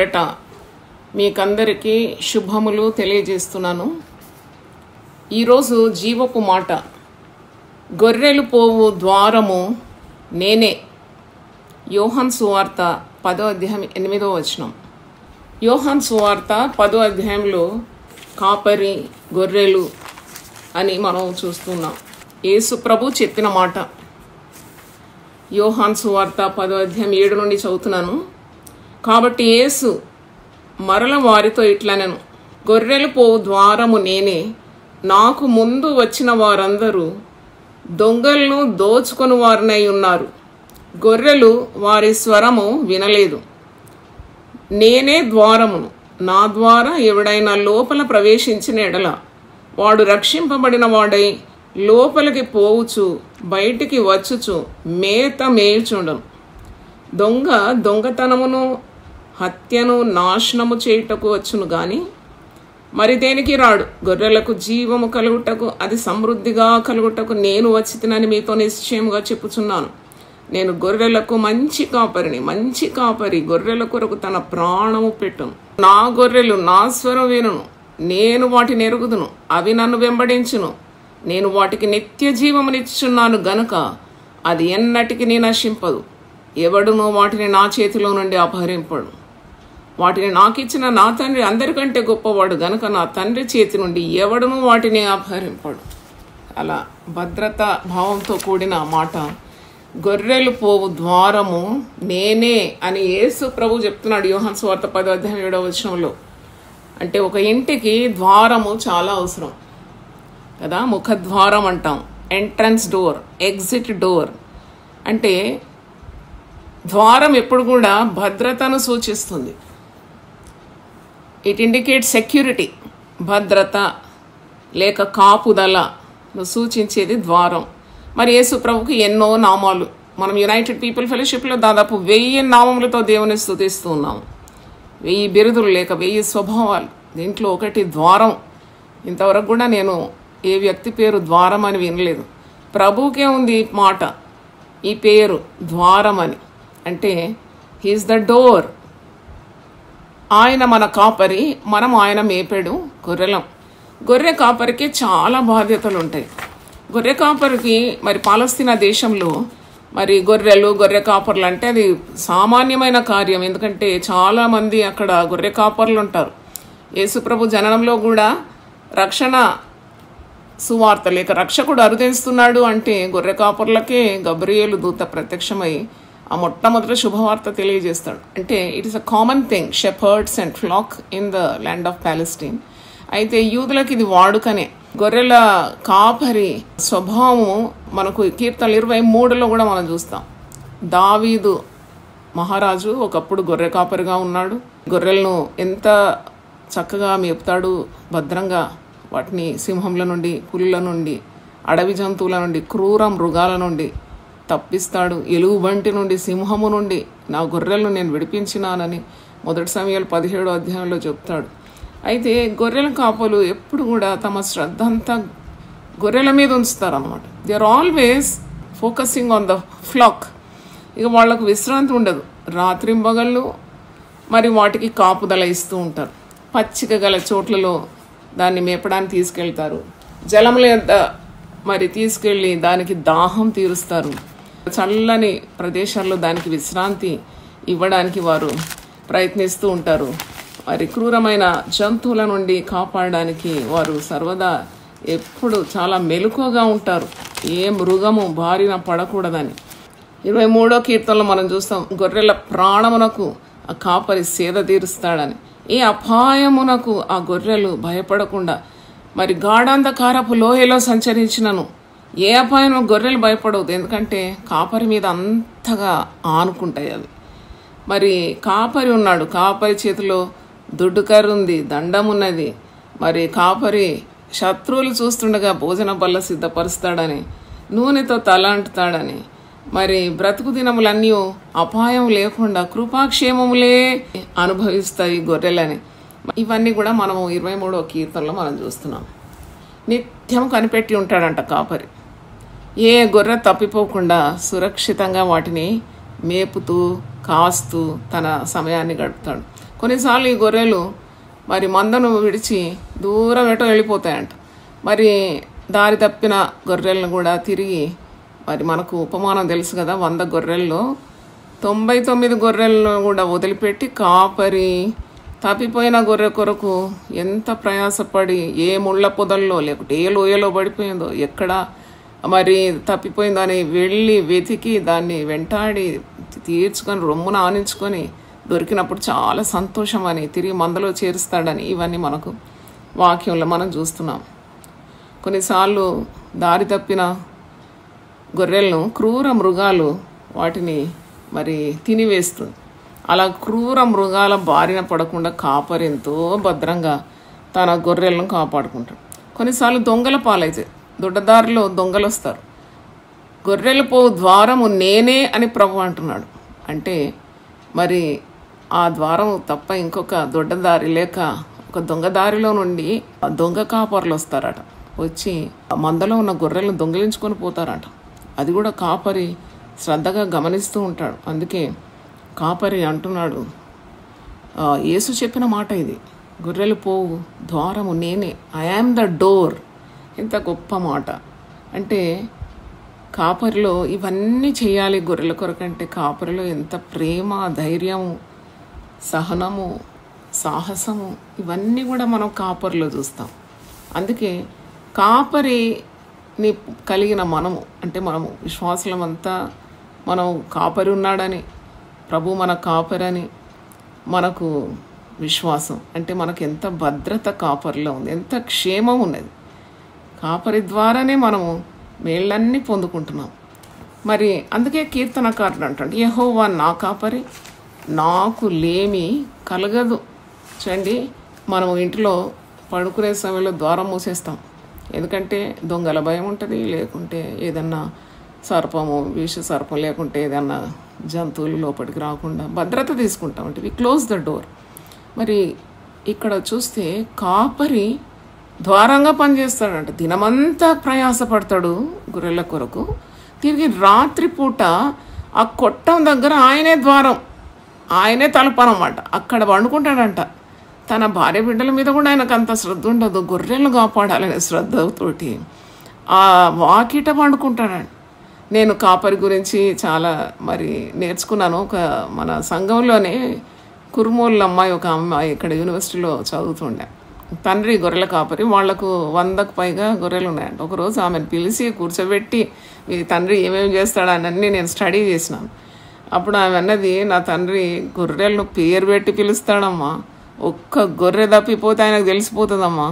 పేరట మీకందరికీ శుభములు తెలియజేస్తున్నాను. ఈరోజు జీవపు మాట గొర్రెలు పోవు ద్వారము నేనే. యోహన్ సువార్త పదో అధ్యాయం ఎనిమిదో వచనం. యోహన్ సువార్త పదో అధ్యాయంలో కాపరి గొర్రెలు అని మనం చూస్తున్నాం. యేసు ప్రభు చెప్పిన మాట. యోహాన్ సువార్త పదో అధ్యాయం ఏడు నుండి చదువుతున్నాను. కాబట్టి యేసు మరల వారితో ఇట్లనెను గొర్రెలు పోవు ద్వారము నేనే నాకు ముందు వచ్చిన వారందరూ దొంగలను దోచుకొని వారినై ఉన్నారు. గొర్రెలు వారి స్వరము వినలేదు. నేనే ద్వారమును నా ద్వారా ఎవడైనా లోపల ప్రవేశించిన ఎడల వాడు రక్షింపబడిన వాడై లోపలికి పోవుచు బయటికి వచ్చుచు మేత మేల్చుండను. దొంగ దొంగతనమును హత్యను నాశనము చేయుటకు వచ్చును గాని మరి దేనికి రాడు? గొర్రెలకు జీవము కలుగుటకు అది సమృద్ధిగా కలుగుటకు నేను వచ్చితనని మీతో నిశ్చయముగా చెప్పుచున్నాను. నేను గొర్రెలకు మంచి కాపరిని మంచి కాపరి గొర్రెల కొరకు తన ప్రాణము పెట్టును. నా గొర్రెలు నా స్వరం వినును నేను వాటిని ఎరుగుదును అవి నన్ను వెంబడించును. నేను వాటికి నిత్య జీవమునిచ్చున్నాను గనుక అది ఎన్నటికి నీ నశింపదు. ఎవడునో వాటిని నా చేతిలో నుండి అపహరింపడు. వాటిని నాకిచ్చిన నా తండ్రి అందరికంటే గొప్పవాడు గనుక నా తండ్రి చేతి నుండి ఎవడను వాటిని అపహరింపడు. అలా భద్రత భావంతో కూడిన మాట గొర్రెలు పోవు ద్వారము నేనే అని యేసు ప్రభు చెప్తున్నాడు యోహన్ స్వార్థ పదో అధ్యాయం ఏడవ వచనంలో. అంటే ఒక ఇంటికి ద్వారము చాలా అవసరం కదా ముఖద్వారం అంటాం ఎంట్రన్స్ డోర్ ఎగ్జిట్ డోర్. అంటే ద్వారం ఎప్పుడు కూడా భద్రతను సూచిస్తుంది. ఇట్ ఇండికేట్ సెక్యూరిటీ భద్రత లేక కాపుదల. సూచించేది ద్వారం. మరి యేసు ప్రభుకి ఎన్నో నామాలు. మనం యునైటెడ్ పీపుల్ ఫెలోషిప్లో దాదాపు వెయ్యి నామములతో దేవుని స్థుతిస్తూ ఉన్నాము. వెయ్యి బిరుదులు లేక వెయ్యి స్వభావాలు. దీంట్లో ఒకటి ద్వారం. ఇంతవరకు కూడా నేను ఏ వ్యక్తి పేరు ద్వారం అని వినలేదు. ప్రభుకే ఉంది మాట. ఈ పేరు ద్వారం అని. అంటే హీఈస్ ద డోర్ ఆయన మన కాపరి మనం ఆయన మేపెడు గొర్రెలం. గొర్రె కాపరికి చాలా బాధ్యతలు ఉంటాయి గొర్రె కాపరికి మరి పాలస్తీనా దేశంలో మరి గొర్రెలు గొర్రె కాపర్లు అంటే అది సామాన్యమైన కార్యం. ఎందుకంటే చాలామంది అక్కడ గొర్రె కాపర్లు ఉంటారు యేసుప్రభు జననంలో కూడా రక్షణ సువార్త లేక రక్షకుడు అరుదేస్తున్నాడు అంటే గొర్రె కాపర్లకే గబ్రియేలు దూత ప్రత్యక్షమై ఆ మొట్టమొదటి శుభవార్త తెలియజేస్తాడు. అంటే it is a common thing shepherds and flock in the land of Palestine అయితే యూదులకు ఇది వాడుకనే. గొర్రెల కాపరి స్వభావము మనకు కీర్తనలు ఇరవై మూడులో కూడా మనం చూస్తాం. దావీదు మహారాజు ఒకప్పుడు గొర్రె కాపరిగా ఉన్నాడు. గొర్రెలను ఎంత చక్కగా మేపుతాడు భద్రంగా వాటిని సింహంల నుండి పులుల నుండి అడవి జంతువుల నుండి క్రూర మృగాల నుండి తప్పిస్తాడు. ఎలుగుబంటి నుండి సింహము నుండి నా గొర్రెలను నేను విడిపించినానని మొదటి సమయాలు పదిహేడో అధ్యాయంలో చెప్తాడు. అయితే గొర్రెల కాపలు ఎప్పుడు కూడా తమ శ్రద్ధ అంతా గొర్రెల మీద ఉంచుతారు అనమాట they are always focusing on the flock ఇక వాళ్ళకు విశ్రాంతి ఉండదు. రాత్రింబగళ్ళు మరి వాటికి కాపుదల ఇస్తూ ఉంటారు. పచ్చిక గల చోట్లలో దాన్ని మేపడానికి తీసుకెళ్తారు. జలం లేదా మరి తీసుకెళ్ళి దానికి దాహం తీరుస్తారు. చల్లని ప్రదేశాల్లో దానికి విశ్రాంతి ఇవ్వడానికి వారు ప్రయత్నిస్తూ ఉంటారు. మరి క్రూరమైన జంతువుల నుండి కాపాడడానికి వారు సర్వదా ఎప్పుడు చాలా మెలకువగా ఉంటారు. ఏ మృగము బారిన పడకూడదని. ఇరవై మూడో కీర్తనలో మనం చూస్తాం గొర్రెల ప్రాణమునకు ఆ కాపరి సేద తీరుస్తాడని. ఏ అపాయమునకు ఆ గొర్రెలు భయపడకుండా మరి గాఢాంధకారపు లోయలో సంచరించినను. ఏ అపాయం గొర్రెలు భయపడవద్దు. ఎందుకంటే కాపరి మీద అంతగా ఆనుకుంటాయి అవి. మరి కాపరి ఉన్నాడు. కాపరి చేతిలో దుడ్డు ఉంది దండం ఉన్నది మరి కాపరి శత్రువులు చూస్తుండగా భోజన బల్ల సిద్ధపరుస్తాడని నూనెతో తల అంటుతాడని. మరి బ్రతుకు దినములన్నీ అపాయం లేకుండా కృపాక్షేమములే అనుభవిస్తాయి గొర్రెలని. ఇవన్నీ కూడా మనము ఇరవై మూడో కీర్తనలో మనం చూస్తున్నాం. నిత్యం కనిపెట్టి ఉంటాడంట కాపరి. ఏ గొర్రె తప్పిపోకుండా సురక్షితంగా వాటిని మేపుతూ కాస్తూ తన సమయాన్ని గడుపుతాడు. కొన్నిసార్లు ఈ గొర్రెలు మరి మందను విడిచి దూరం ఎటో వెళ్ళిపోతాయంట. మరి దారి తప్పిన గొర్రెలను కూడా తిరిగి మరి మనకు ఉపమానం తెలుసు కదా వంద గొర్రెల్లో తొంభై తొమ్మిది గొర్రెలను కూడా వదిలిపెట్టి కాపరి తప్పిపోయిన గొర్రె కొరకు ఎంత ప్రయాసపడి ఏ ముళ్ళ పొదల్లో లేకుంటే ఏ లోయలో పడిపోయిందో ఎక్కడ మరి తప్పిపోయిందని వెళ్ళి వెతికి దాన్ని వెంటాడి తీర్చుకొని రొమ్మున ఆనించుకొని దొరికినప్పుడు చాలా సంతోషం అని తిరిగి మందలో చేరుస్తాడని ఇవన్నీ మనకు వాక్యంలో మనం చూస్తున్నాం. కొన్నిసార్లు దారి తప్పిన గొర్రెలను క్రూర మృగాలు వాటిని మరి తినివేస్తుంది అలా క్రూర మృగాల బారిన పడకుండా కాపరి ఎంతో భద్రంగా తన గొర్రెలను కాపాడుకుంటాడు. కొన్నిసార్లు దొంగల పాలైతే దొడ్డదారిలో దొంగలు వస్తారు గొర్రెలు పో ద్వారము నేనే అని ప్రభు అంటున్నాడు. అంటే మరి ఆ ద్వారం తప్ప ఇంకొక దొడ్డదారి లేక ఒక దొంగ దారిలో నుండి ఆ దొంగ కాపర్లు వస్తారట వచ్చి ఆ మందలో ఉన్న గొర్రెలను దొంగిలించుకొని పోతారట. అది కూడా కాపరి శ్రద్ధగా గమనిస్తూ ఉంటాడు. అందుకే కాపరి అంటున్నాడు యేసు చెప్పిన మాట ఇది. గొర్రెలు పోవు ద్వారము నేనే. ఐ యామ్ ద డోర్ ఎంత గొప్ప మాట. అంటే కాపరిలో ఇవన్నీ చేయాలి గొర్రెల కొరకంటే కాపరిలో ఎంత ప్రేమ ధైర్యము సహనము సాహసము ఇవన్నీ కూడా మనం కాపరిలో చూస్తాం. అందుకే కాపరిని కలిగిన మనము అంటే మనము విశ్వాసులమంతా మనం కాపరి ఉన్నాడని ప్రభు మన కాపరని మనకు విశ్వాసం. అంటే మనకు ఎంత భద్రత కాపరిలో ఉంది ఎంత క్షేమం ఉన్నది. కాపరి ద్వారానే మనము మేళ్ళన్నీ పొందుకుంటున్నాం. మరి అందుకే కీర్తనకారుడు అంటాడు యహోవా నా కాపరి నాకు లేమి కలగదు. చూడండి మనము ఇంట్లో పడుకునే సమయంలో ద్వారం మూసేస్తాం. ఎందుకంటే దొంగల భయం ఉంటుంది లేకుంటే ఏదన్నా సర్పము విష సర్పం లేకుంటే ఏదన్నా జంతువులు లోపలికి రాకుండా భద్రత తీసుకుంటాం. అంటే వి క్లోజ్ ద డోర్ మరి ఇక్కడ చూస్తే కాపరి ద్వారంగా పనిచేస్తాడంట. దినమంతా ప్రయాసపడతాడు గొర్రెల కొరకు. తిరిగి రాత్రిపూట ఆ కొట్టం దగ్గర ఆయనే ద్వారం. ఆయనే తలపనమాట. అక్కడ వండుకుంటాడంట తన భార్య బిడ్డల మీద కూడా ఆయనకు అంత శ్రద్ధ ఉండదు. గొర్రెలను కాపాడాలనే శ్రద్ధతోటి ఆ వాకిట పండుకుంటాడంట. నేను కాపరి గురించి చాలా మరి నేర్చుకున్నాను. ఒక మన సంఘంలోనే కురుమూళ్ళ అమ్మాయి ఒక అమ్మాయి ఇక్కడ యూనివర్సిటీలో చదువుతుండే. తండ్రి గొర్రెల కాపరి. వాళ్ళకు వందకు పైగా గొర్రెలు ఉన్నాయంట ఒకరోజు ఆమెను పిలిచి కూర్చోబెట్టి మీ తండ్రి ఏమేమి చేస్తాడనన్నీ నేను స్టడీ చేసినాను. అప్పుడు ఆమె అన్నది నా తండ్రి గొర్రెలను పేరు పెట్టి పిలుస్తాడమ్మా. ఒక్క గొర్రె తప్పిపోతే ఆయనకు తెలిసిపోతుందమ్మా.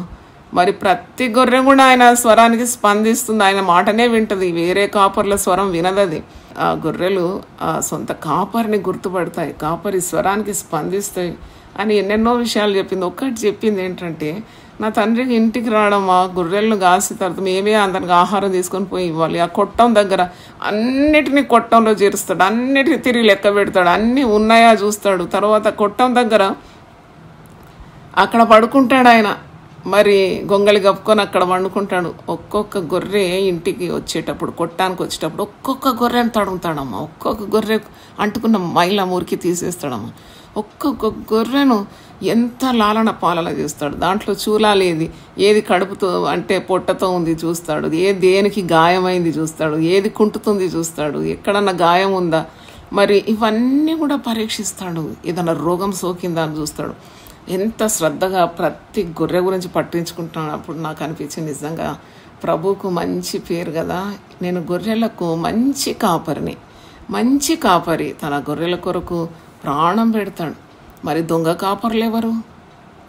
మరి ప్రతి గొర్రె కూడా ఆయన స్వరానికి స్పందిస్తుంది. ఆయన మాటనే వింటది. వేరే కాపర్ల స్వరం వినదది ఆ గొర్రెలు ఆ సొంత కాపర్ని గుర్తుపడతాయి. కాపరి స్వరానికి స్పందిస్తాయి అని ఎన్నెన్నో విషయాలు చెప్పింది. ఒక్కటి చెప్పింది ఏంటంటే నా తండ్రికి ఇంటికి రావడం ఆ గొర్రెలను కాసి తర్వాత మేమే అందరికి ఆహారం తీసుకొని పోయి ఇవ్వాలి. ఆ కొట్టం దగ్గర అన్నిటినీ కొట్టంలో చేరుస్తాడు. అన్నిటిని తిరిగి లెక్క పెడతాడు. అన్నీ ఉన్నాయా చూస్తాడు. తర్వాత కొట్టం దగ్గర అక్కడ పడుకుంటాడు ఆయన. మరి గొంగళి కప్పుకొని అక్కడ వండుకుంటాడు. ఒక్కొక్క గొర్రె ఇంటికి వచ్చేటప్పుడు కొట్టానికి వచ్చేటప్పుడు ఒక్కొక్క గొర్రెను తడుముతాడమ్మా. ఒక్కొక్క గొర్రె అంటుకున్న మైల మురికి తీసేస్తాడమ్మా. ఒక్కొక్క గొర్రెను ఎంత లాలన పాలన చేస్తాడు. దాంట్లో చూలాలేది ఏది ఏది కడుపుతో అంటే పొట్టతో ఉంది చూస్తాడు. ఏ దేనికి గాయమైంది చూస్తాడు. ఏది కుంటుతుంది చూస్తాడు. ఎక్కడన్నా గాయం ఉందా? మరి ఇవన్నీ కూడా పరీక్షిస్తాడు. ఏదైనా రోగం సోకిందా అని చూస్తాడు. ఎంత శ్రద్ధగా ప్రతి గొర్రె గురించి పట్టించుకుంటున్నాను అప్పుడు నాకు అనిపించింది నిజంగా. ప్రభువుకు మంచి పేరు కదా. నేను గొర్రెలకు మంచి కాపరిని. మంచి కాపరి తన గొర్రెల కొరకు ప్రాణం పెడతాడు. మరి దొంగ కాపర్లు ఎవరు?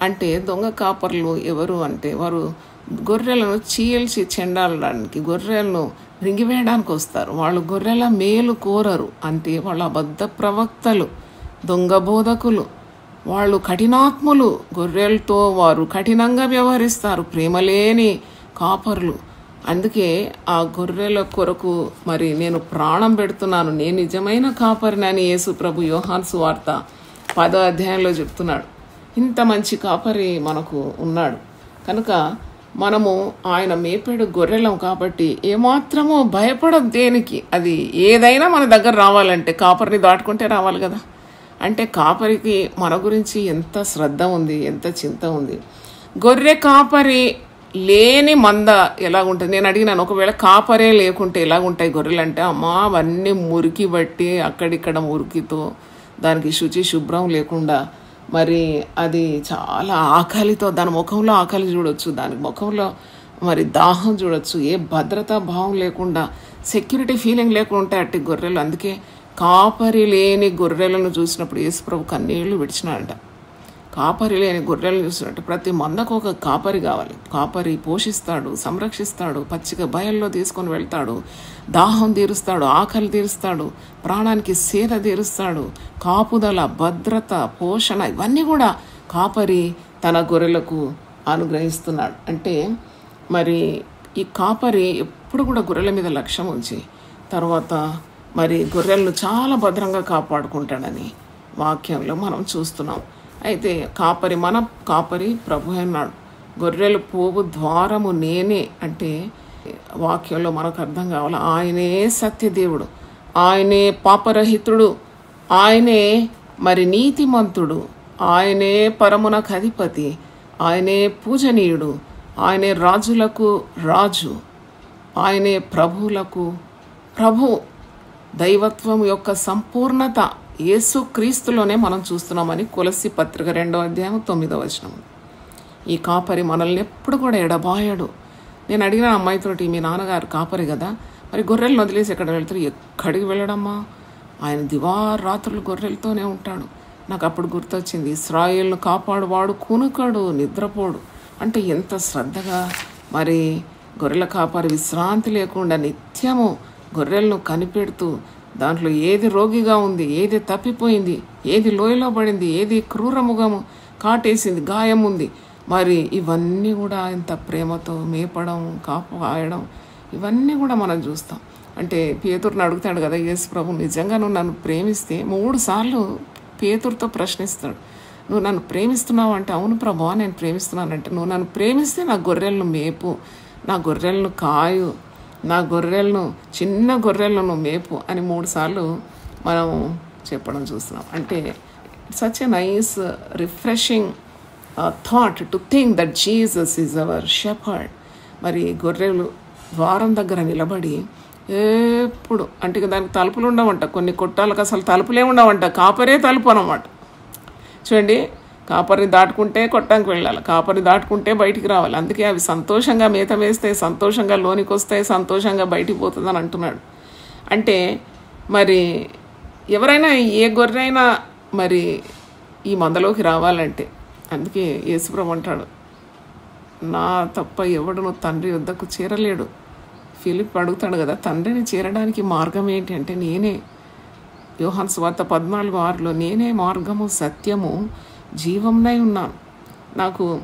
అంటే దొంగ కాపర్లు ఎవరు అంటే వారు గొర్రెలను చీల్చి చెండాలడానికి గొర్రెలను రింగివేయడానికి వస్తారు. వాళ్ళు గొర్రెల మేలు కోరరు. అంటే వాళ్ళ అబద్ధ ప్రవక్తలు దొంగ బోధకులు. వాళ్ళు కఠినాత్ములు. గొర్రెలతో వారు కఠినంగా వ్యవహరిస్తారు. ప్రేమలేని కాపర్లు. అందుకే ఆ గొర్రెల కొరకు మరి నేను ప్రాణం పెడుతున్నాను. నేను నిజమైన కాపరిని అని యేసు ప్రభు యోహాన్స్ వార్త పదో అధ్యాయంలో చెప్తున్నాడు. ఇంత మంచి కాపరి మనకు ఉన్నాడు. కనుక మనము ఆయన మేపేడు గొర్రెలం కాబట్టి ఏమాత్రమో భయపడదు దేనికి. అది ఏదైనా మన దగ్గర రావాలంటే కాపరిని దాటుకుంటే రావాలి కదా. అంటే కాపరికి మన గురించి ఎంత శ్రద్ధ ఉంది ఎంత చింత ఉంది. గొర్రె కాపరి లేని మంద ఎలా ఉంటుంది? నేను అడిగినాను ఒకవేళ కాపరే లేకుంటే ఎలాగుంటాయి గొర్రెలు అంటే అమ్మా అవన్నీ మురికి బట్టి అక్కడిక్కడ మురికితో దానికి శుచి శుభ్రం లేకుండా మరి అది చాలా ఆకలితో దాని ముఖంలో ఆకలి చూడొచ్చు దాని ముఖంలో మరి దాహం చూడొచ్చు. ఏ భద్రతా భావం లేకుండా సెక్యూరిటీ ఫీలింగ్ లేకుండా ఉంటాయి అట్టి గొర్రెలు. అందుకే కాపరి లేని గొర్రెలను చూసినప్పుడు యేసుప్రభు కన్నీళ్ళు విడిచినాడంట. కాపరి లేని గొర్రెలను చూసినట్టు ప్రతి మందకు ఒక కాపరి కావాలి. కాపరి పోషిస్తాడు సంరక్షిస్తాడు పచ్చిక బయల్లో తీసుకొని వెళ్తాడు దాహం తీరుస్తాడు ఆకలి తీరుస్తాడు ప్రాణానికి సేద తీరుస్తాడు కాపుదల భద్రత పోషణ ఇవన్నీ కూడా కాపరి తన గొర్రెలకు అనుగ్రహిస్తున్నాడు. అంటే మరి ఈ కాపరి ఎప్పుడు కూడా గొర్రెల మీద లక్ష్యం ఉంచి తర్వాత మరి గొర్రెలను చాలా భద్రంగా కాపాడుకుంటాడని వాక్యంలో మనం చూస్తున్నాం. అయితే కాపరి మన కాపరి ప్రభు అన్నాడు గొర్రెలు పోవు ద్వారము నేనే అంటే వాక్యంలో మనకు అర్థం కావాలి. ఆయనే సత్యదేవుడు ఆయనే పాపరహితుడు ఆయనే మరి నీతిమంతుడు ఆయనే పరమునకు అధిపతి ఆయనే పూజనీయుడు ఆయనే రాజులకు రాజు ఆయనే ప్రభువులకు ప్రభు. దైవత్వం యొక్క సంపూర్ణత యేసు క్రీస్తులోనే మనం చూస్తున్నామని కొలసి పత్రిక రెండవ అధ్యాయం తొమ్మిదవ వచనం ఈ కాపరి మనల్ని ఎప్పుడు కూడా ఎడబాయడు. నేను అడిగిన అమ్మాయితోటి మీ నాన్నగారు కాపరి కదా మరి గొర్రెలను వదిలేసి ఎక్కడ వెళ్తారు? ఎక్కడికి వెళ్ళడమ్మా? ఆయన దివారాత్రులు గొర్రెలతోనే ఉంటాడు. నాకు అప్పుడు గుర్తొచ్చింది ఇస్రాయేల్ను కాపాడువాడు కునుకడు నిద్రపోడు. అంటే ఎంత శ్రద్ధగా మరి గొర్రెల కాపరి విశ్రాంతి లేకుండా నిత్యము గొర్రెలను కనిపెడుతూ దాంట్లో ఏది రోగిగా ఉంది ఏది తప్పిపోయింది ఏది లోయలో పడింది ఏది క్రూరముగము కాటేసింది గాయం ఉంది. మరి ఇవన్నీ కూడా ఇంత ప్రేమతో మేపడం కాపాయడం ఇవన్నీ కూడా మనం చూస్తాం. అంటే పేతురుని అడుగుతాడు కదా యేసు ప్రభు నిజంగా నువ్వు నన్ను ప్రేమిస్తే మూడు సార్లు పేతురుతో ప్రశ్నిస్తాడు. నువ్వు నన్ను ప్రేమిస్తున్నావు అంటే అవును ప్రభా నేను ప్రేమిస్తున్నాను అంటే నువ్వు నన్ను ప్రేమిస్తే నా గొర్రెలను మేపు నా గొర్రెలను కాయు నా గొర్రెలను చిన్న గొర్రెలను మేపు అని మూడు సార్లు మనం చెప్పడం చూస్తున్నాం. అంటే such a nice refreshing thought to think that Jesus is our shepherd మరి గొర్రెలు ద్వారం దగ్గర నిలబడి ఎప్పుడు అంటే దానికి తలుపులు ఉండవంట. కొన్ని కొట్టాలకు అసలు తలుపులే ఉండవంట. కాపరే తలుపు అనమాట చూడండి కాపరిని దాటుకుంటే కొట్టడానికి వెళ్ళాలి కాపరి దాటుకుంటే బయటికి రావాలి. అందుకే అవి సంతోషంగా మేత వేస్తే సంతోషంగా లోనికి వస్తాయి సంతోషంగా బయటికి పోతుందని అంటున్నాడు. అంటే మరి ఎవరైనా ఏ గొర్రెైనా మరి ఈ మందలోకి రావాలంటే అందుకే యేసుప్రభు అంటాడు నా తప్ప ఎవడును తండ్రి వద్దకు చేరలేడు. ఫిలిప్ అడుగుతాడు కదా తండ్రిని చేరడానికి మార్గం ఏంటి? అంటే నేనే. యోహాన్ స్వార్త పద్నాలుగు ఆరులో నేనే మార్గము సత్యము. జీవంలో ఉన్నాను. నాకు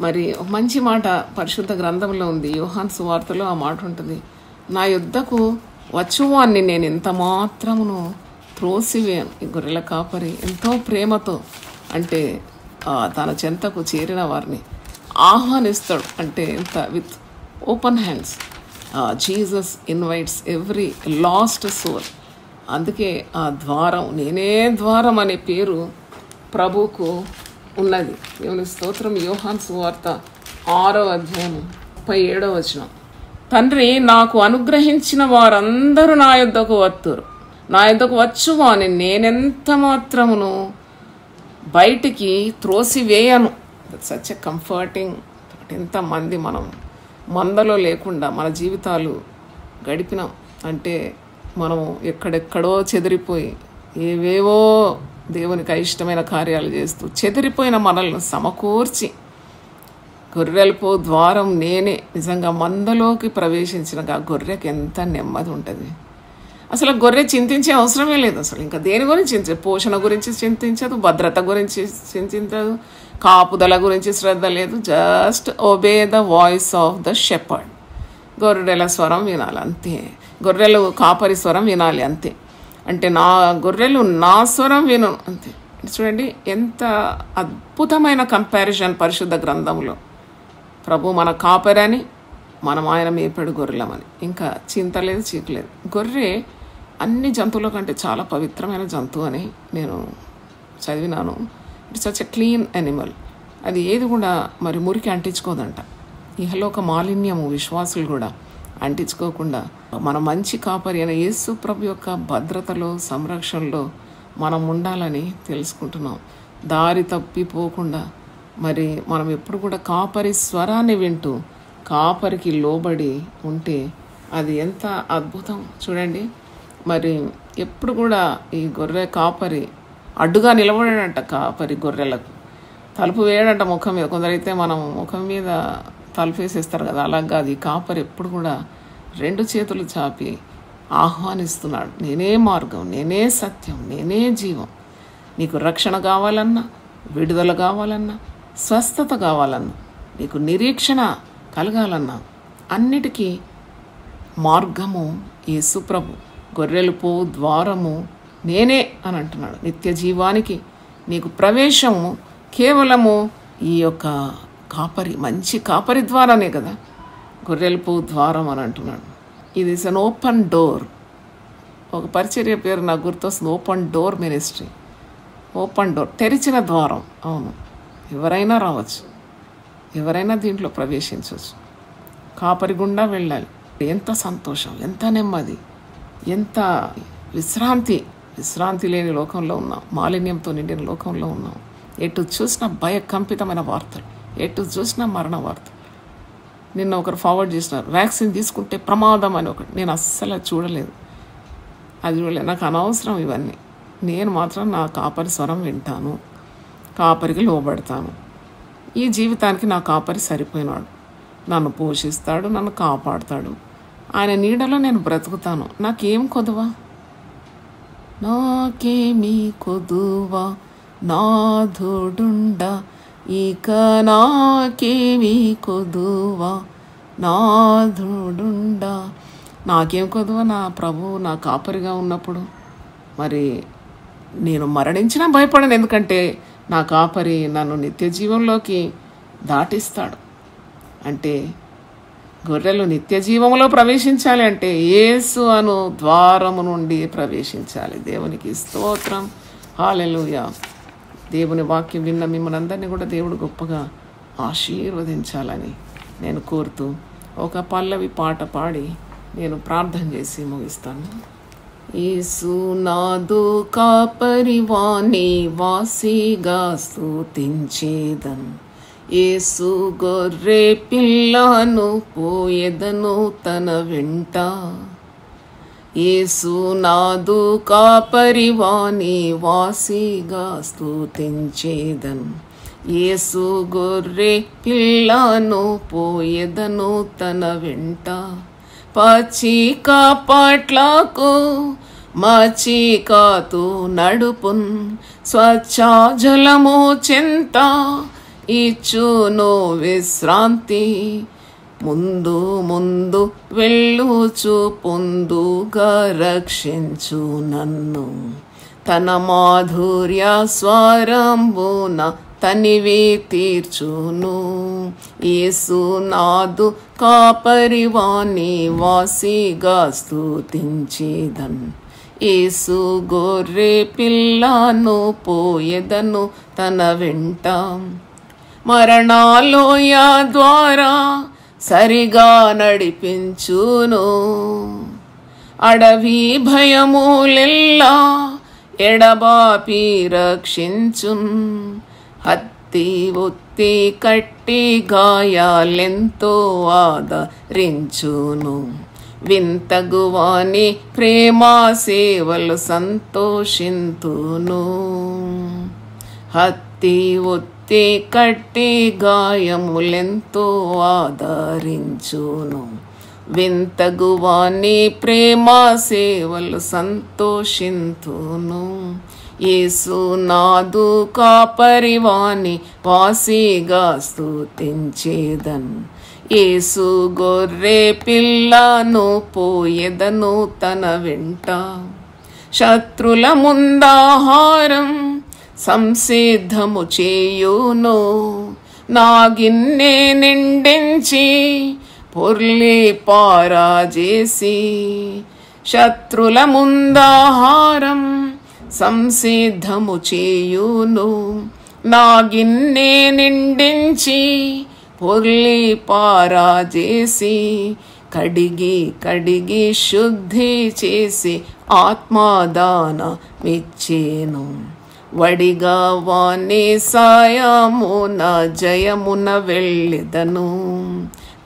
మరి ఒక మంచి మాట పరిశుద్ధ గ్రంథంలో ఉంది. యోహాన్ సువార్తలో ఆ మాట ఉంటుంది. నా యుద్ధకు వచ్చువాన్ని నేను ఎంత మాత్రమును త్రోసివేను ఈ గొర్రెల కాపరి ఎంతో ప్రేమతో అంటే తన చెంతకు చేరిన వారిని ఆహ్వానిస్తాడు. అంటే ఎంత with open hands. Jesus invites every lost soul. అందుకే ఆ ద్వారం నేనే ద్వారం అనే పేరు ప్రభుకు ఉన్నది. దేవుని స్తోత్రం యోహాన్ సువార్త ఆరో అధ్యాయం ముప్పై ఏడో వచనం. తండ్రి నాకు అనుగ్రహించిన వారందరూ నా యొద్దకు వత్తురు. నా యొద్దకు వచ్చువాని నేనెంత మాత్రమును బయటికి త్రోసివేయను. సచ్ ఎ కంఫర్టింగ్ ఎంతమంది మనం మందలో లేకుండా మన జీవితాలు గడిపినాం. అంటే మనం ఎక్కడెక్కడో చెదిరిపోయి ఏవేవో దేవునికి అయిష్టమైన కార్యాలు చేస్తూ చెదిరిపోయిన మనల్ని సమకూర్చి గొర్రెలపో ద్వారం నేనే నిజంగా మందలోకి ప్రవేశించిన ఆ గొర్రెకి ఎంత నెమ్మది ఉంటుంది. అసలు గొర్రె చింతించే అవసరమే లేదు అసలు. ఇంకా దేని గురించి చింత పోషణ గురించి చింతించదు భద్రత గురించి చింతించదు కాపుదల గురించి శ్రద్ధ లేదు just obey the voice of the shepherd గొర్రెల స్వరం వినాలి అంతే గొర్రెలు కాపరి స్వరం వినాలి అంతే. అంటే నా గొర్రెలు నా స్వరం విను. అంతే. చూడండి ఎంత అద్భుతమైన కంపారిజన్ పరిశుద్ధ గ్రంథంలో. ప్రభు మన కాపరని మనం ఆయన మేపడు గొర్రెలమని. ఇంకా చింత లేదు చీకలేదు గొర్రె అన్ని జంతువుల కంటే చాలా పవిత్రమైన జంతువు అని నేను చదివినాను. It's such a clean animal అది ఏది కూడా మరి మురికి అంటించుకోదంట. ఇహలోక మాలిన్యము విశ్వాసులు కూడా అంటించుకోకుండా మన మంచి కాపరి అయిన యేసు ప్రభు యొక్క భద్రతలో సంరక్షణలో మనం ఉండాలని తెలుసుకుంటున్నాం. దారి తప్పిపోకుండా మరి మనం ఎప్పుడు కూడా కాపరి స్వరాన్ని వింటూ కాపరికి లోబడి ఉంటే అది ఎంత అద్భుతం చూడండి. మరి ఎప్పుడు కూడా ఈ గొర్రె కాపరి అడ్డుగా నిలబడాడంట కాపరి గొర్రెలకు. తలుపు వేయడంట ముఖం మీద. కొందరైతే మనం ముఖం మీద తలుపు వేసేస్తారు కదా అలాగా అది కాపరి ఎప్పుడు కూడా రెండు చేతులు చాపి ఆహ్వానిస్తున్నాడు. నేనే మార్గం నేనే సత్యం నేనే జీవం. నీకు రక్షణ కావాలన్నా విడుదల కావాలన్నా స్వస్థత కావాలన్నా నీకు నిరీక్షణ కలగాలన్నా అన్నిటికీ మార్గము యేసుప్రభు గొర్రెలు పో ద్వారము నేనే అని అంటున్నాడు. నిత్య జీవానికి నీకు ప్రవేశము కేవలము ఈ యొక్క కాపరి మంచి కాపరి ద్వారానే కదా. గొర్రెలపు ద్వారం అని అంటున్నాడు. ఇది ఇస్ అన్ ఓపెన్ డోర్ ఒక పరిచర్య పేరు నాకు గుర్తొస్తుంది. Open door ministry open door తెరిచిన ద్వారం. అవును. ఎవరైనా రావచ్చు. ఎవరైనా దీంట్లో ప్రవేశించవచ్చు. కాపరి గుండా వెళ్ళాలి. ఎంత సంతోషం. ఎంత నెమ్మది. ఎంత విశ్రాంతి. విశ్రాంతి లేని లోకంలో ఉన్నాం. మాలిన్యంతో నిండిన లోకంలో ఉన్నాం. ఎటు చూసిన భయకంపితమైన వార్తలు. ఎటు చూసిన మరణ వార్తలు. నిన్న ఒకరు ఫార్వర్డ్ చేసినారు. వ్యాక్సిన్ తీసుకుంటే ప్రమాదం అని ఒకటి. నేను అస్సలు చూడలేదు. అది చూడలేదు. నాకు అనవసరం ఇవన్నీ. నేను మాత్రం నా కాపరి స్వరం వింటాను. కాపరికి లోబడతాను. ఈ జీవితానికి నా కాపరి సరిపోయినాడు. నన్ను పోషిస్తాడు నన్ను కాపాడుతాడు. ఆయన నీడలో నేను బ్రతుకుతాను. నాకేం కొదువా? నాకేమీ కొదువా? నాథుడుండ ఇక నాకేమి కొదువా నాథుడుండ నాకేం కొదువా? నా ప్రభు నా కాపరిగా ఉన్నప్పుడు. మరి నేను మరణించినా భయపడను ఎందుకంటే నా కాపరి నన్ను నిత్య జీవంలోకి దాటిస్తాడు. అంటే గొర్రెలు నిత్య జీవంలో ప్రవేశించాలి అంటే యేసు అను ద్వారము నుండి ప్రవేశించాలి. దేవునికి స్తోత్రం. హాలెలుయ. దేవుని వాక్యం విన్న మిమ్మల్ని అందరినీ కూడా దేవుడు గొప్పగా ఆశీర్వదించాలని నేను కోరుతూ ఒక పల్లవి పాట పాడి నేను ప్రార్థన చేసి ముగిస్తాను. ఏసునాదు నాదు కాపరివాణి వాసిగా స్తుతించేదన్. ఏసు గొర్రె పిల్లను పోయేదను తన వెంట. ఏసునాదు కాపరివాణి వాసిగా స్థూతించేదన్ ఏసు గొర్రె పిల్లను పోయేదను తన వెంట. పచ్చిక పట్లకు మచికతో నడుపున్. స్వచ్ఛ జలము చింత ఇచ్చును విశ్రాంతి ముందు ముందు వెళ్ళుచు పొందుగా రక్షించు నన్ను. తన మాధుర్య స్వరంబున తనివి తీర్చును. ఏసు నాదు కాపరివాణి వాసిగా స్థుతించేదన్ ఏసు గొర్రె పిల్లను పోయేదను తన వెంట. మరణాలోయ ద్వారా సరిగా నడిపించును. అడవి భయములెల్లా ఎడబాపి రక్షించున్ హత్తి ఒత్తి కట్టి గాయాలెంతో ఆదరించును. వింతగువాని ప్రేమా సేవలు సంతోషింతును. హత్తి ఒత్తి కట్టి గాయములెంతో ఆదరించును. వింతగువాని ప్రేమా సేవలు సంతోషింతును. యేసు నాదు కాపరివాణి వాసిగా స్తుతించేదన్. యేసు గొర్రె పిల్లను పోయెదను తన వెంట. శత్రుల ముందాహారం సంసిద్ధము చేయును. నాగిన్నే నిండించి పొర్లి పారాజేసి శత్రుల ముందాహారం సంసిద్ధము చేయును. నాగిన్నే నిండించి పొర్లి పారాజేసి కడిగి కడిగి శుద్ధి చేసి ఆత్మాదాన మిచ్చేను. వడిగా వాణి సాయమున జయమున వెళ్ళిదను.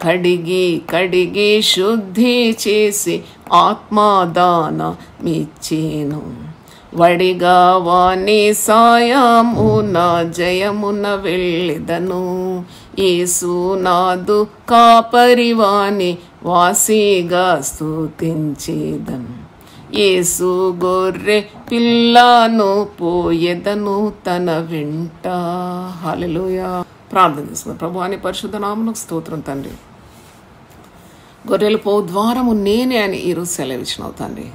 కడిగి కడిగి శుద్ధి చేసి ఆత్మాదాన మిచ్చేను. వడిగా వాణి సాయమున జయమున వెళ్ళెదను. ఏసునాదు కాపరివాణి వాసిగా స్థుతించేదను ఏసు గొర్రె పిల్లను పోయెదను తన వెంట. హల్లెలూయా. ప్రార్థన చేసుకుందాం. ప్రభు అని పరిశుద్ధ నామమునకు స్తోత్రం తండ్రి. గొర్రెలు పో ద్వారము నేనే అని ఈరోజు సెలవిచ్చినావు తండ్రి.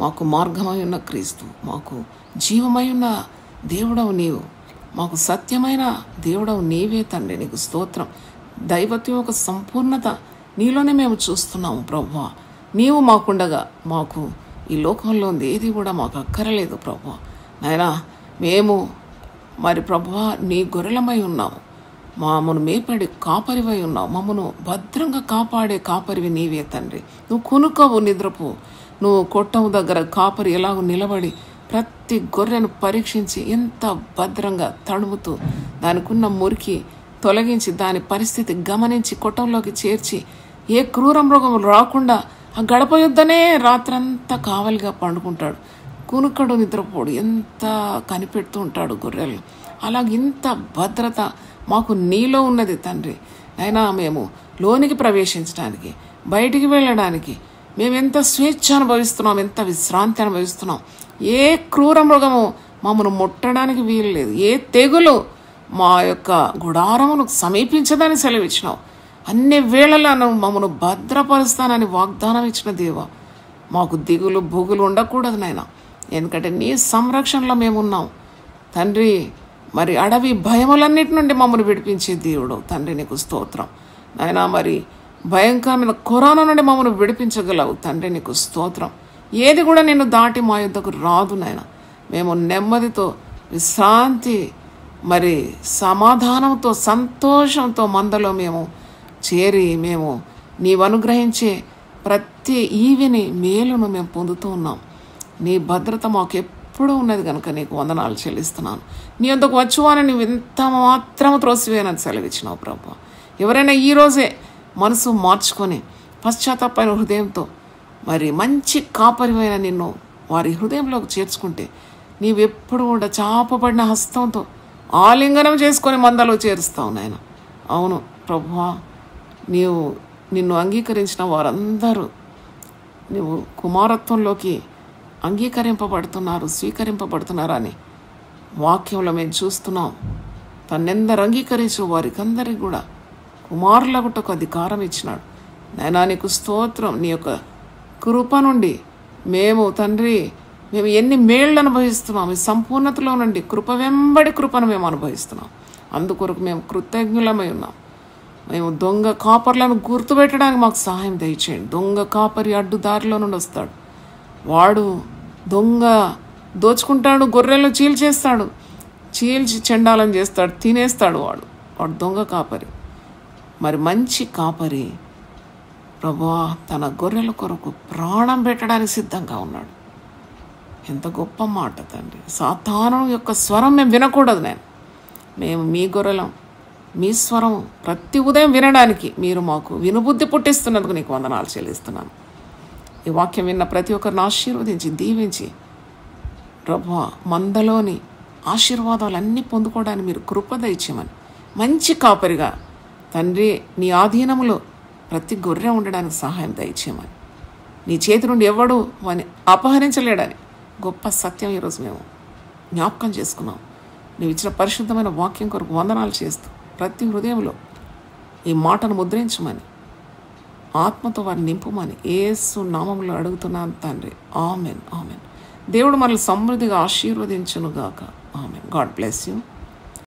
మాకు మార్గమై ఉన్న క్రీస్తు మాకు జీవమై ఉన్న దేవుడవు నీవు. మాకు సత్యమైన దేవుడవు నీవే తండ్రి. నీకు స్తోత్రం. దైవత్వం యొక్క సంపూర్ణత నీలోనే మేము చూస్తున్నాము ప్రభు. నీవు మాకుండగా మాకు ఈ లోకంలో ఉంది. ఏది కూడా మాకు అక్కరలేదు ప్రభు. నాయనా మేము మరి ప్రభువా నీ గొర్రెలమై ఉన్నాము మామను మేపడి కాపరివై ఉన్నావు మమ్మను భద్రంగా కాపాడే కాపరివి నీవే తండ్రి. నువ్వు కొనుక్కోవు నిద్రపు. నువ్వు కొట్టవు దగ్గర కాపరి ఎలాగో నిలబడి ప్రతి గొర్రెను పరీక్షించి ఎంత భద్రంగా తడుముతూ దానికున్న మురికి తొలగించి దాని పరిస్థితి గమనించి కొట్టంలోకి చేర్చి ఏ క్రూర మృగం రాకుండా ఆ గడప యుద్ధనే రాత్రంతా కావలిగా పండుకుంటాడు. కునుక్కడు నిద్రపోడు. ఎంత కనిపెడుతూ ఉంటాడు గొర్రెలు అలాగ ఇంత భద్రత మాకు నీలో ఉన్నది తండ్రి. అయినా మేము లోనికి ప్రవేశించడానికి బయటికి వెళ్ళడానికి మేము ఎంత స్వేచ్ఛ అనుభవిస్తున్నాం ఎంత విశ్రాంతి అనుభవిస్తున్నాం. ఏ క్రూర మృగము మమ్మను ముట్టడానికి వీలు లేదు ఏ తెగులు మా యొక్క గుడారమును సమీపించదని సెలవిచ్చినావు అన్ని వేళలను మమ్మను భద్రపరుస్తానని వాగ్దానం ఇచ్చిన దేవ మాకు దిగులు బొగులు ఉండకూడదు నాయన. ఎందుకంటే నీ సంరక్షణలో మేము ఉన్నాం తండ్రి మరి అడవి భయములన్నిటి నుండి మమ్మల్ని విడిపించే దేవుడు. తండ్రి నీకు స్తోత్రం. నాయన మరి భయంకరమైన కరోనా నుండి మమ్మల్ని విడిపించగలవు. తండ్రి నీకు స్తోత్రం. ఏది కూడా నేను దాటి మా యుద్ధకు రాదు నాయన. మేము నెమ్మదితో విశ్రాంతి మరి సమాధానంతో సంతోషంతో మందలో మేము చేరి మేము నీవు అనుగ్రహించే ప్రతి ఈవిని మేలును మేము పొందుతూ ఉన్నాం. నీ భద్రత మాకు ఎప్పుడూ ఉన్నది కనుక నీకు వందనాలు చెల్లిస్తున్నాను. నీ వద్దకు వచ్చువాని నువ్వు ఇంత మాత్రం త్రోసివేనని సెలవిచ్చినావు ప్రభు ఎవరైనా ఈరోజే మనసు మార్చుకొని పశ్చాత్తాపైన హృదయంతో మరి మంచి కాపరివైన నిన్ను వారి హృదయంలోకి చేర్చుకుంటే నీవెప్పుడు కూడా చాపబడిన హస్తంతో ఆలింగనం చేసుకొని మందలో చేరుస్తావు నాయన. అవును ప్రభువా నీవు నిన్ను అంగీకరించిన వారందరూ నువ్వు కుమారత్వంలోకి అంగీకరింపబడుతున్నారు స్వీకరింపబడుతున్నారని వాక్యంలో మేము చూస్తున్నాం. తన్నెందరు అంగీకరించు వారికందరికి కూడా కుమారులగుటకు అధికారం ఇచ్చినాడు. నైనా నీకు స్తోత్రం నీ యొక్క కృప నుండి మేము తండ్రి మేము ఎన్ని మేళ్ళు అనుభవిస్తున్నాం ఈ సంపూర్ణతలో నుండి కృప వెంబడి కృపను మేము అనుభవిస్తున్నాం. అందుకొరకు మేము కృతజ్ఞులమై ఉన్నాం. మేము దొంగ కాపర్లను గుర్తుపెట్టడానికి మాకు సహాయం దయచేయండి. దొంగ కాపరి అడ్డు దారిలో నుండి వస్తాడు. వాడు దొంగ దోచుకుంటాడు గొర్రెలు చీల్చేస్తాడు చీల్చి చెండాలం చేస్తాడు తినేస్తాడు వాడు. వాడు దొంగ కాపరి. మరి మంచి కాపరి ప్రభా తన గొర్రెల కొరకు ప్రాణం పెట్టడానికి సిద్ధంగా ఉన్నాడు. ఎంత గొప్ప మాట తండ్రి. సాతాను యొక్క స్వరం మేము వినకూడదు నేను. మేము మీ గొర్రెలం. మీ స్వరం ప్రతి ఉదయం వినడానికి మీరు మాకు వినుబుద్ధి పుట్టిస్తున్నందుకు నీకు వందనాలు చెల్లిస్తున్నాను. ఈ వాక్యం విన్న ప్రతి ఒక్కరిని ఆశీర్వదించి దీవించి ప్రభు మందలోని ఆశీర్వాదాలన్నీ పొందుకోవడానికి మీరు కృపద ఇచ్చేమని మంచి కాపరిగా తండ్రి నీ ఆధీనములో ప్రతి గొర్రె ఉండడానికి సహాయం దయచేయమని. నీ చేతి నుండి ఎవడు వాని అపహరించలేడని గొప్ప సత్యం ఈరోజు మేము జ్ఞాపకం చేసుకున్నాం. నువ్వు ఇచ్చిన పరిశుద్ధమైన వాక్యం కొరకు వందనాలు చేస్తూ ప్రతి హృదయంలో ఈ మాటను ముద్రించమని ఆత్మతో వారిని నింపుమని ఏసు నామంలో అడుగుతున్నాను తండ్రి. Amen amen. దేవుడు మనల్ని సమృద్ధిగా ఆశీర్వదించునుగాక. ఆమెన్. God bless you.